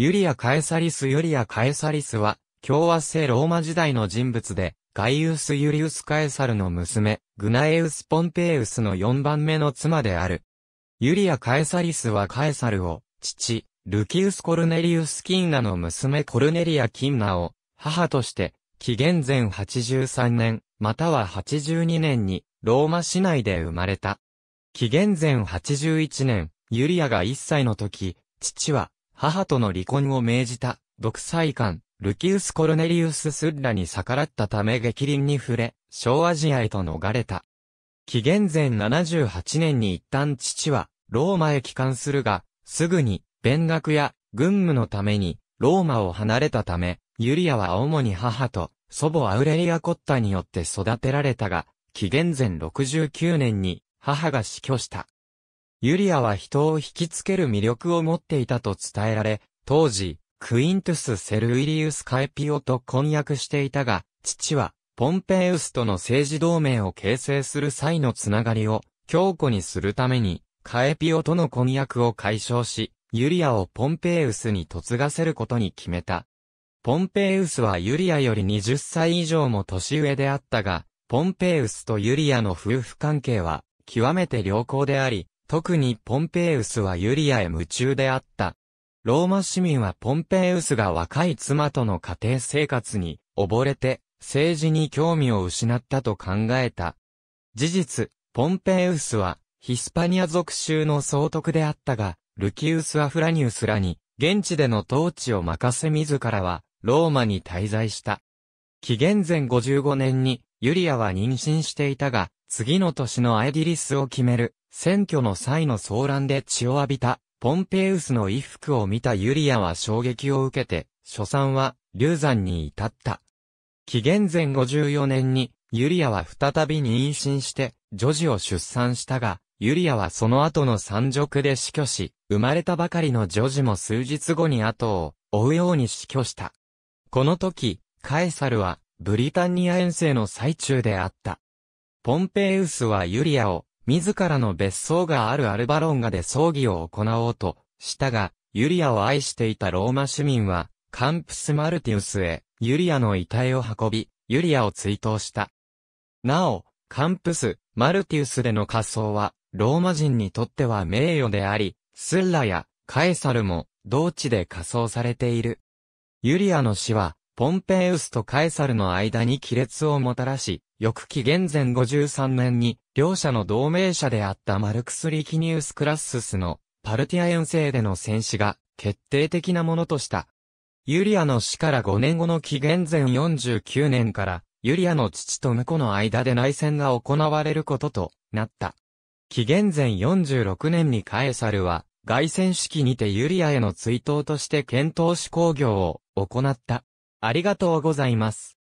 ユリア・カエサリスユリア・カエサリスは、共和制ローマ時代の人物で、ガイウス・ユリウス・カエサルの娘、グナエウス・ポンペイウスの4番目の妻である。ユリア・カエサリスはカエサルを、父、ルキウス・コルネリウス・キンナの娘コルネリア・キンナを、母として、紀元前83年、または82年に、ローマ市内で生まれた。紀元前81年、ユリアが1歳の時、父は、母との離婚を命じた、独裁官、ルキウス・コルネリウス・スッラに逆らったため激鱗に触れ、小アジアへと逃れた。紀元前78年に一旦父は、ローマへ帰還するが、すぐに、勉学や、軍務のために、ローマを離れたため、ユリアは主に母と、祖母アウレリア・コッタによって育てられたが、紀元前69年に母が死去した。ユリアは人を引きつける魅力を持っていたと伝えられ、当時、クイントゥス・セルイリウス・カエピオと婚約していたが、父は、ポンペイウスとの政治同盟を形成する際のつながりを強固にするために、カエピオとの婚約を解消し、ユリアをポンペイウスに嫁がせることに決めた。ポンペイウスはユリアより20歳以上も年上であったが、ポンペイウスとユリアの夫婦関係は極めて良好であり、特にポンペイウスはユリアへ夢中であった。ローマ市民はポンペイウスが若い妻との家庭生活に溺れて政治に興味を失ったと考えた。事実、ポンペイウスはヒスパニア属州の総督であったが、ルキウス・アフラニウスらに現地での統治を任せ自らはローマに滞在した。紀元前55年に、ユリアは妊娠していたが、次の年のアエディリスを決める、選挙の際の騒乱で血を浴びた、ポンペウスの衣服を見たユリアは衝撃を受けて、初産は、流産に至った。紀元前54年に、ユリアは再び妊娠して、女児を出産したが、ユリアはその後の産褥で死去し、生まれたばかりの女児も数日後に後を追うように死去した。この時、カエサルは、ブリタニア遠征の最中であった。ポンペイウスはユリアを、自らの別荘があるアルバロンガで葬儀を行おうとしたが、ユリアを愛していたローマ市民は、カンプス・マルティウスへ、ユリアの遺体を運び、ユリアを追悼した。なお、カンプス、マルティウスでの仮装は、ローマ人にとっては名誉であり、スッラやカエサルも同地で仮装されている。ユリアの死は、ポンペイウスとカエサルの間に亀裂をもたらし、翌紀元前53年に、両者の同盟者であったマルクス・リキニウス・クラッススの、パルティア遠征での戦死が、決定的なものとした。ユリアの死から5年後の紀元前49年から、ユリアの父と婿の間で内戦が行われることとなった。紀元前46年にカエサルは、外戦式にてユリアへの追悼として検討し工業を行った。ありがとうございます。